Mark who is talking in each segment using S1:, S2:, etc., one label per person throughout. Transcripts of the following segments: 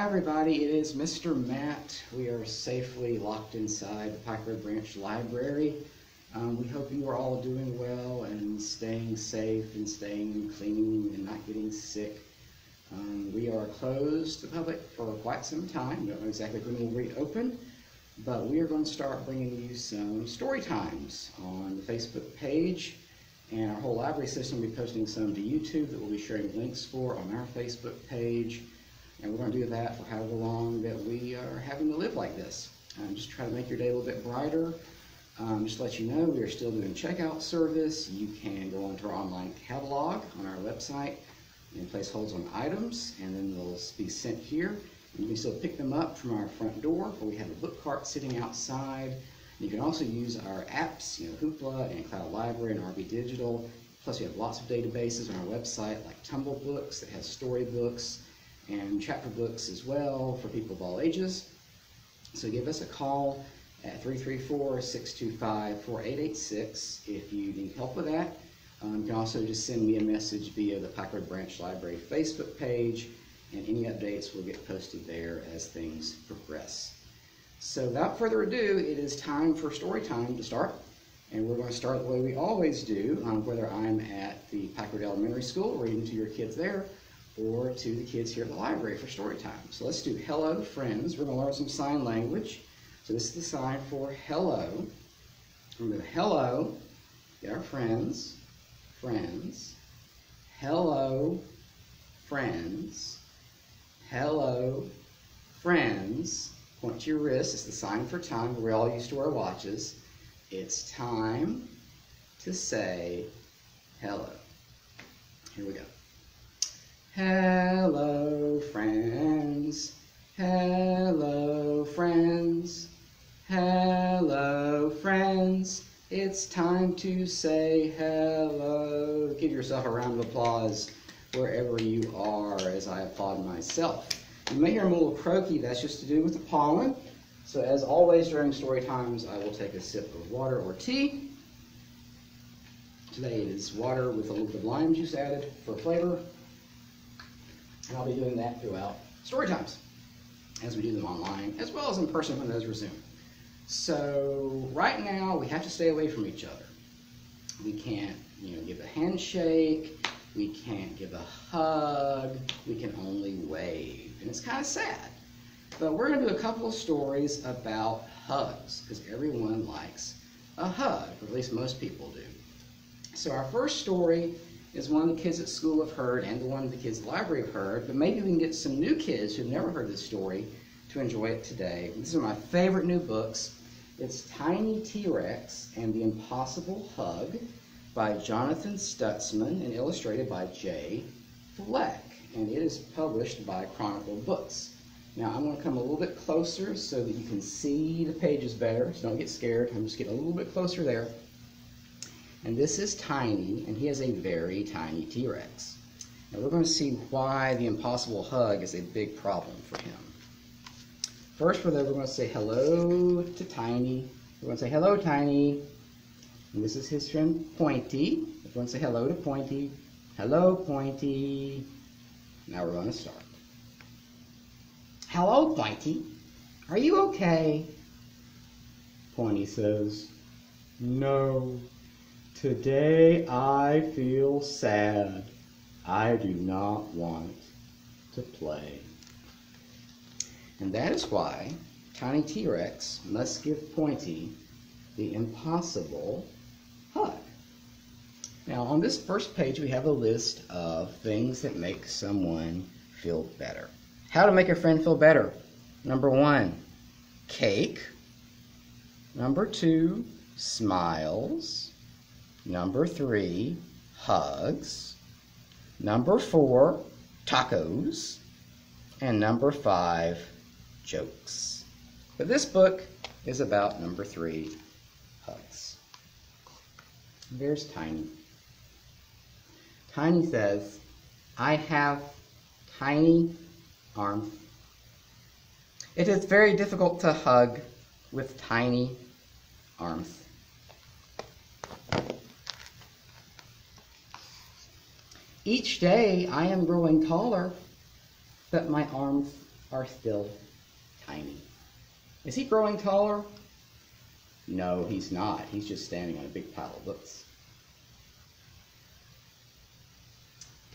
S1: Hi everybody, it is Mr. Matt. We are safely locked inside the Pike Branch Library. Um, we hope you are all doing well and staying safe and staying clean and not getting sick. Um, we are closed to the public for quite some time. Don't know exactly when we'll reopen, but we are going to start bringing you some story times on the Facebook page. And our whole library system will be posting some to YouTube that we'll be sharing links for on our Facebook page. And we're going to do that for however long that we are having to live like this. Um, just try to make your day a little bit brighter. Um, just to let you know, we are still doing checkout service. You can go onto our online catalog on our website and place holds on items, and then they'll be sent here. And you can still pick them up from our front door, where we have a book cart sitting outside. And you can also use our apps, you know, Hoopla and Cloud Library and RB Digital. Plus, we have lots of databases on our website, like Tumble Books that has storybooks and chapter books as well for people of all ages. So give us a call at 334-625-4886 if you need help with that. Um, you can also just send me a message via the Pike Road Branch Library Facebook page, and any updates will get posted there as things progress. So without further ado, it is time for story time to start. And we're going to start the way we always do, um, whether I'm at the Pike Road Elementary School reading to your kids there, or to the kids here at the library for story time. So let's do hello, friends. We're going to learn some sign language. So this is the sign for hello. We're going to hello, get our friends, friends, hello, friends, hello, friends. Point to your wrist. It's the sign for time. We're all used to our watches. It's time to say hello. Here we go. Hello, friends. Hello, friends. Hello, friends. It's time to say hello. Give yourself a round of applause wherever you are as I applaud myself. You may hear a little croaky. That's just to do with the pollen. So as always during story times, I will take a sip of water or tea. Today it is water with a little bit of lime juice added for flavor. And I'll be doing that throughout story times as we do them online, as well as in person when those resume. So right now we have to stay away from each other. We can't, you know, give a handshake. We can't give a hug. We can only wave, and it's kind of sad. But we're going to do a couple of stories about hugs because everyone likes a hug, or at least most people do. So our first story is one the kids at school have heard and the one the kids at the library have heard, but maybe we can get some new kids who've never heard this story to enjoy it today. These are my favorite new books. It's Tiny T-Rex and the Impossible Hug by Jonathan Stutzman and illustrated by Jay Fleck. And it is published by Chronicle Books. Now I'm going to come a little bit closer so that you can see the pages better, so don't get scared. I'm just getting a little bit closer there. And this is Tiny, and he has a very tiny T-Rex. Now we're going to see why the impossible hug is a big problem for him. First, we're going to say hello to Tiny. We're going to say hello, Tiny. And this is his friend Pointy. We're going to say hello to Pointy. Hello, Pointy. Now we're going to start. Hello, Pointy. Are you okay? Pointy says, No. Today I feel sad. I do not want to play. And that is why Tiny T-Rex must give Pointy the impossible hug. Now on this first page we have a list of things that make someone feel better. How to make a friend feel better. Number one, cake. Number two, smiles. Number three, hugs. Number four, tacos. And number five, jokes. But this book is about number three, hugs. There's Tiny. Tiny says, I have tiny arms. It is very difficult to hug with tiny arms. Each day I am growing taller, but my arms are still tiny. Is he growing taller? No, he's not. He's just standing on a big pile of books.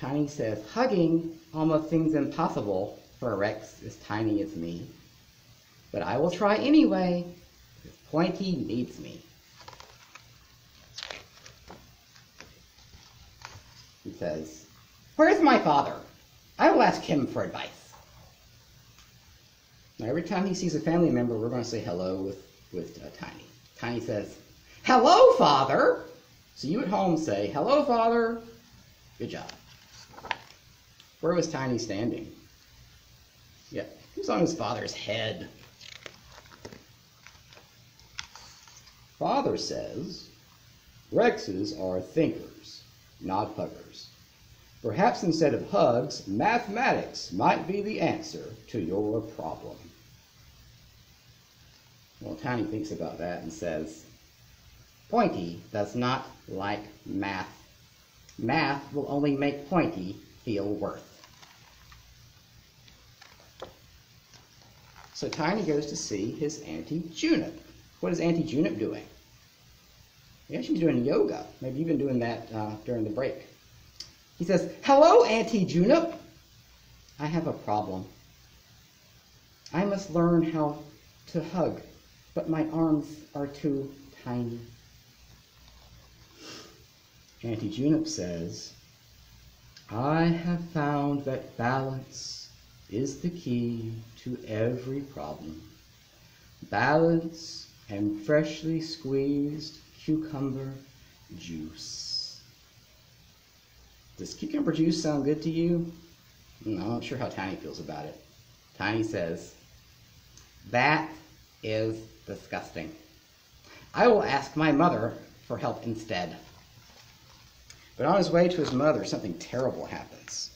S1: Tiny says, hugging almost seems impossible for a Rex as tiny as me. But I will try anyway, because Pointy needs me. Says, Where's my father? I will ask him for advice. Now, every time he sees a family member, we're going to say hello with, with uh, Tiny. Tiny says, Hello, Father. So you at home say, Hello, Father. Good job. Where was Tiny standing? Yeah, he was on his father's head. Father says, Rexes are thinkers, not huggers. Perhaps instead of hugs, mathematics might be the answer to your problem. Well, Tiny thinks about that and says, Pointy does not like math. Math will only make Pointy feel worth. So Tiny goes to see his Auntie Junip. What is Auntie Junip doing? Yeah, she's doing yoga. Maybe you've been doing that uh, during the break. He says, Hello, Auntie Junip. I have a problem. I must learn how to hug, but my arms are too tiny. Auntie Junip says, I have found that balance is the key to every problem. Balance and freshly squeezed cucumber juice. Does cucumber juice sound good to you? I'm not sure how Tiny feels about it. Tiny says, That is disgusting. I will ask my mother for help instead. But on his way to his mother, something terrible happens.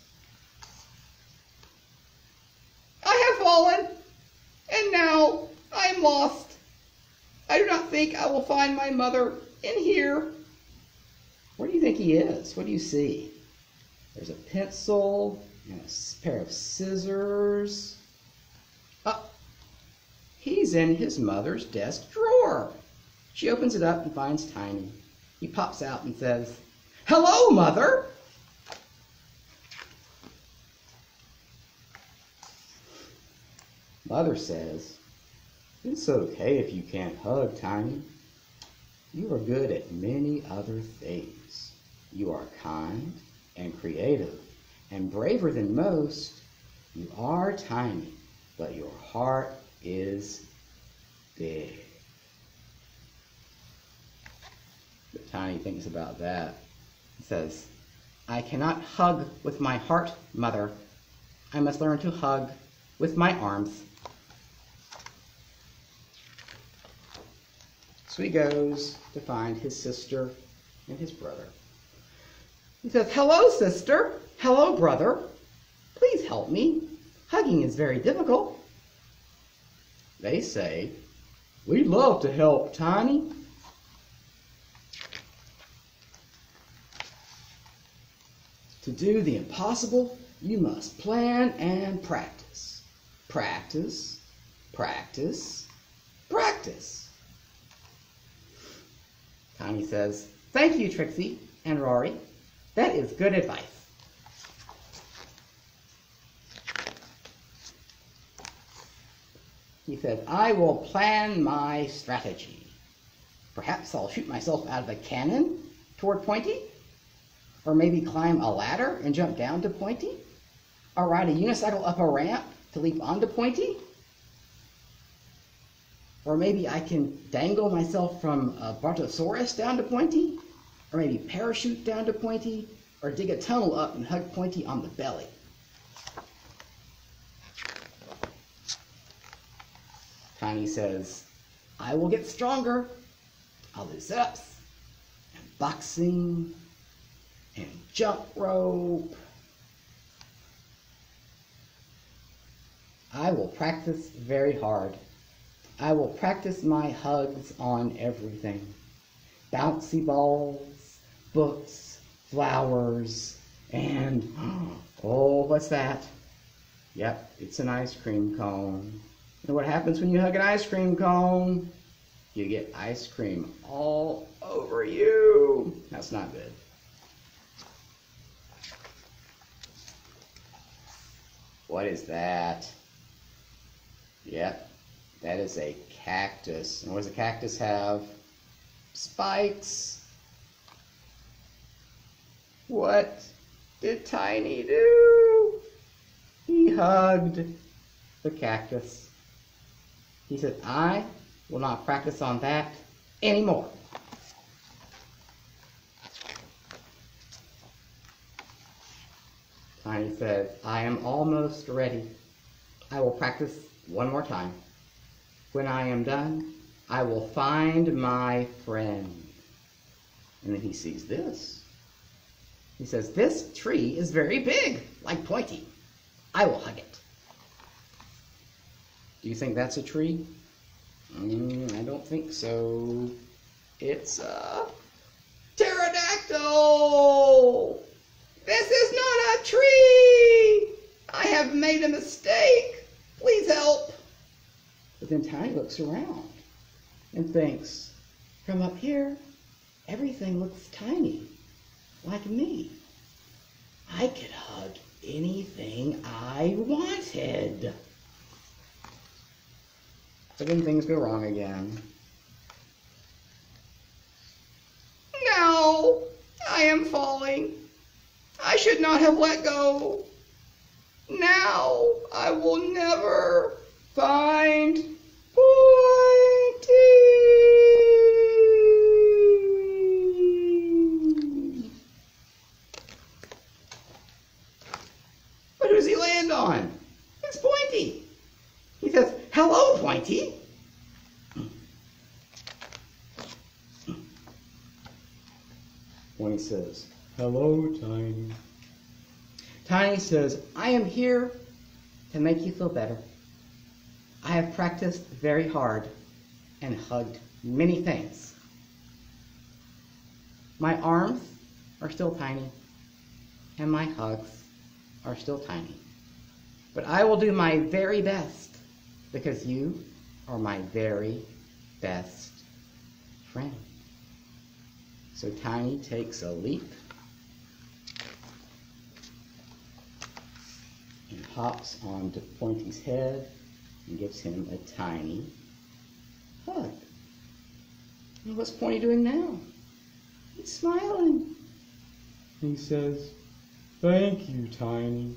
S1: I have fallen, and now I am lost. I do not think I will find my mother in here. Where do you think he is? What do you see? There's a pencil and a pair of scissors. Oh, he's in his mother's desk drawer. She opens it up and finds Tiny. He pops out and says, Hello, Mother. Mother says, It's okay if you can't hug, Tiny. You are good at many other things. You are kind and creative and braver than most. You are tiny, but your heart is big. But Tiny thinks about that. He says, I cannot hug with my heart, mother. I must learn to hug with my arms. So he goes to find his sister and his brother. He says, Hello, sister. Hello, brother. Please help me. Hugging is very difficult. They say, We'd love to help, Tiny. To do the impossible, you must plan and practice. Practice, practice, practice. Tiny says, Thank you, Trixie and Rory. That is good advice. He says, I will plan my strategy. Perhaps I'll shoot myself out of a cannon toward Pointy, or maybe climb a ladder and jump down to Pointy, or ride a unicycle up a ramp to leap onto Pointy, or maybe I can dangle myself from a Brontosaurus down to Pointy, or maybe parachute down to Pointy, or dig a tunnel up and hug Pointy on the belly. Tiny says, I will get stronger. I'll do sit-ups and boxing and jump rope. I will practice very hard. I will practice my hugs on everything. Bouncy balls, books, flowers, and, oh, what's that? Yep, it's an ice cream cone. And what happens when you hug an ice cream cone? You get ice cream all over you. That's not good. What is that? Yep, that is a cactus. And what does a cactus have? Spikes. What did Tiny do? He hugged the cactus. He said, I will not practice on that anymore. Tiny said, I am almost ready. I will practice one more time. When I am done, I will find my friend. And then he sees this. He says, This tree is very big, like Pointy. I will hug it. Do you think that's a tree? Mm, I don't think so. It's a pterodactyl! This is not a tree! I have made a mistake! Please help! But then Tiny looks around and thinks, from up here, everything looks tiny, like me. I could hug anything I wanted. But then things go wrong again. No, I am falling. I should not have let go. Now I will never find Pointy. Who does he land on? It's Pointy. He says, Hello, Pointy. When he says, Hello, Tiny. Tiny says, I am here to make you feel better. I have practiced very hard and hugged many things. My arms are still tiny, and my hugs are still tiny. But I will do my very best because you are my very best friend. So Tiny takes a leap and hops onto Pointy's head gives him a tiny hug. And what's Pointy doing now? He's smiling. He says, Thank you, Tiny.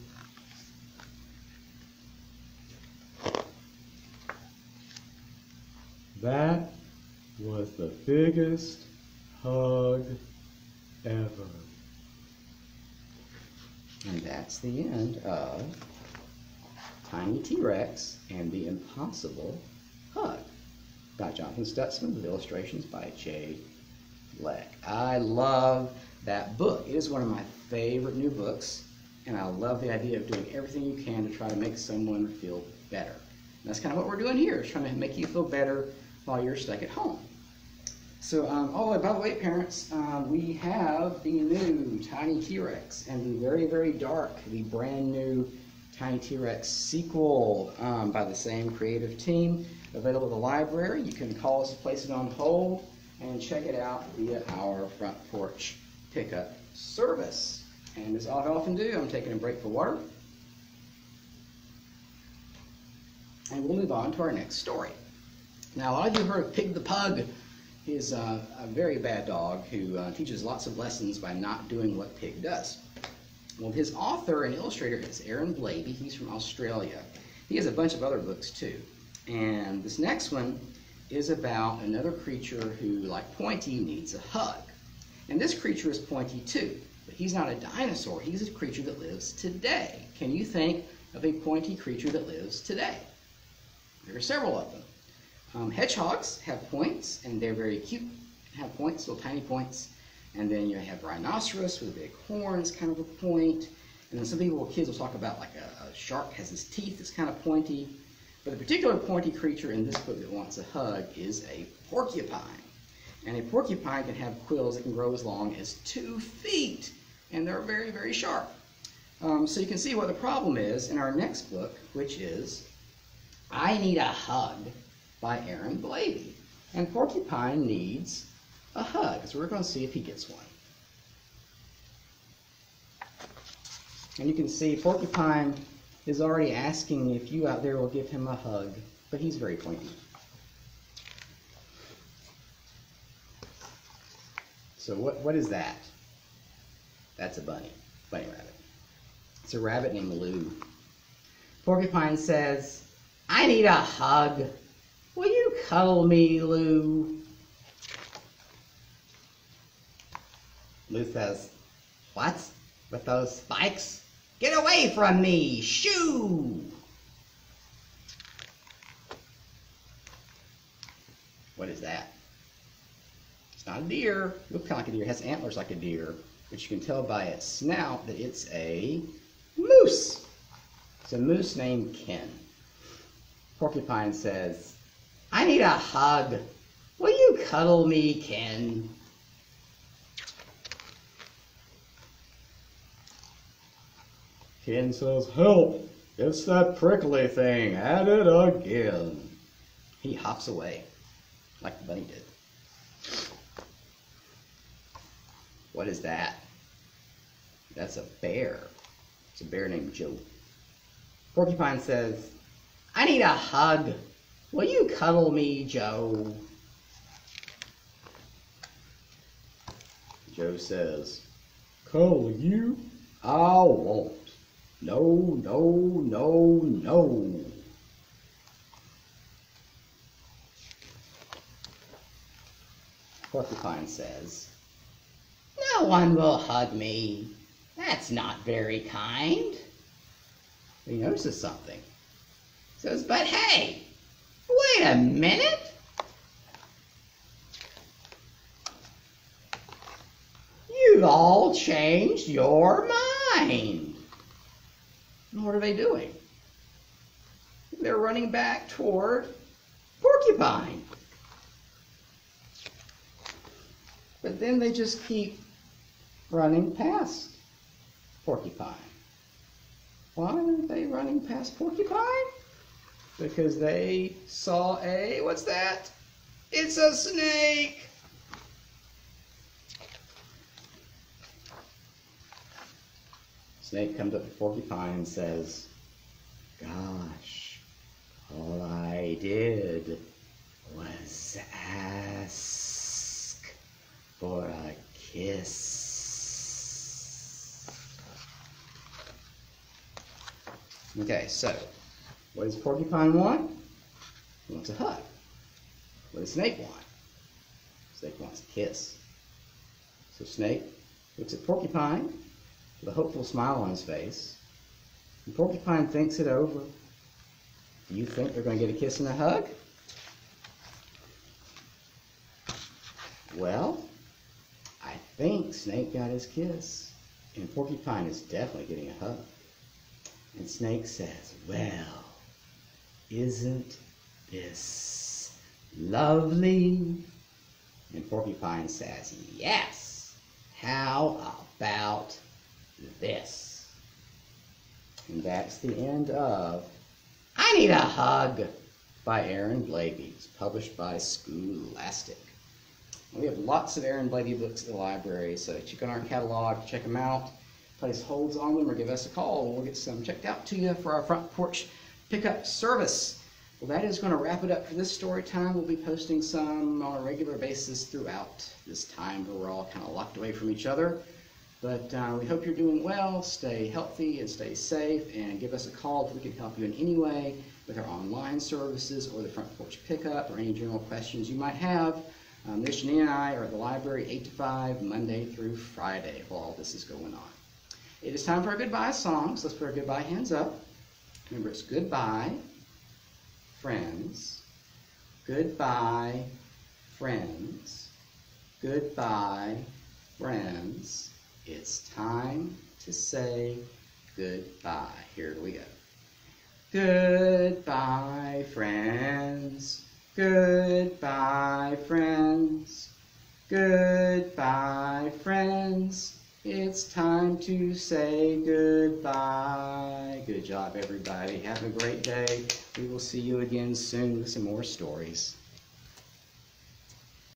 S1: That was the biggest hug ever. And that's the end of Tiny T-Rex and the Impossible Hug by Jonathan Stutzman with illustrations by Jay Fleck. I love that book. It is one of my favorite new books, and I love the idea of doing everything you can to try to make someone feel better. And that's kind of what we're doing here, is trying to make you feel better while you're stuck at home. So, um, oh, by the way, parents, um, we have the new Tiny T-Rex and the very, very dark, the brand new Tiny T-Rex sequel um, by the same creative team available at the library. You can call us, to place it on hold, and check it out via our front porch pickup service. And as I often do, I'm taking a break for water. And we'll move on to our next story. Now, a lot of you heard of Pig the Pug. is uh, a very bad dog who uh, teaches lots of lessons by not doing what Pig does. Well, his author and illustrator is Aaron Blabey. He's from Australia. He has a bunch of other books too. And this next one is about another creature who, like Pointy, needs a hug. And this creature is Pointy too. But he's not a dinosaur. He's a creature that lives today. Can you think of a pointy creature that lives today? There are several of them. Um, hedgehogs have points, and they're very cute, have points, little tiny points. And then you have rhinoceros with big horns, kind of a point. And then some people, kids will talk about like a, a shark has his teeth that's kind of pointy. But the particular pointy creature in this book that wants a hug is a porcupine. And a porcupine can have quills that can grow as long as two feet, and they're very, very sharp. Um, so you can see what the problem is in our next book, which is I Need a Hug by Aaron Blabey. And Porcupine needs a hug, so we're going to see if he gets one. And you can see Porcupine is already asking if you out there will give him a hug, but he's very pointy. So what, what is that? That's a bunny, bunny rabbit. It's a rabbit named Lou. Porcupine says, I need a hug. Will you cuddle me, Lou? Lou says, What? With those spikes? Get away from me! Shoo! What is that? It's not a deer. It looks kind of like a deer. It has antlers like a deer, but you can tell by its snout that it's a moose. It's a moose named Ken. Porcupine says, I need a hug. Will you cuddle me, Ken? Ken says, Help! It's that prickly thing at it again. He hops away, like the bunny did. What is that? That's a bear. It's a bear named Joe. Porcupine says, I need a hug. Will you cuddle me, Joe? Joe says, Cuddle you? I won't. No, no, no, no. Porcupine says, No one will hug me. That's not very kind. He notices something. He Says, But hey, wait a minute. You've all changed your mind. And what are they doing? They're running back toward Porcupine. But then they just keep running past Porcupine. Why are they running past Porcupine? Because they saw a, what's that? It's a snake. Snake comes up to Porcupine and says, Gosh, all I did was ask for a kiss. Okay, so what does Porcupine want? He wants a hug. What does Snake want? Snake wants a kiss. So Snake looks at Porcupine with a hopeful smile on his face. And Porcupine thinks it over. Do you think they're going to get a kiss and a hug? Well, I think Snake got his kiss, and Porcupine is definitely getting a hug. And Snake says, Well, isn't this lovely? And Porcupine says, Yes. How about this? And that's the end of I Need a Hug by Aaron Blabey. It's published by Scholastic. We have lots of Aaron Blabey books at the library, so check out our catalog, check them out place holds on them or give us a call we'll get some checked out to you for our front porch pickup service. Well, that is going to wrap it up for this story time. We'll be posting some on a regular basis throughout this time where we're all kind of locked away from each other. But uh, we hope you're doing well. Stay healthy and stay safe and give us a call if we can help you in any way with our online services or the front porch pickup or any general questions you might have. Um, Miss Janine and I are at the library 8 to 5, Monday through Friday while all this is going on. It is time for our goodbye songs. Let's put our goodbye hands up. Remember, it's goodbye, friends. Goodbye, friends. Goodbye, friends. It's time to say goodbye. Here we go. Goodbye, friends. Goodbye, friends. Goodbye, friends. It's time to say goodbye. Good job, everybody. Have a great day. We will see you again soon with some more stories.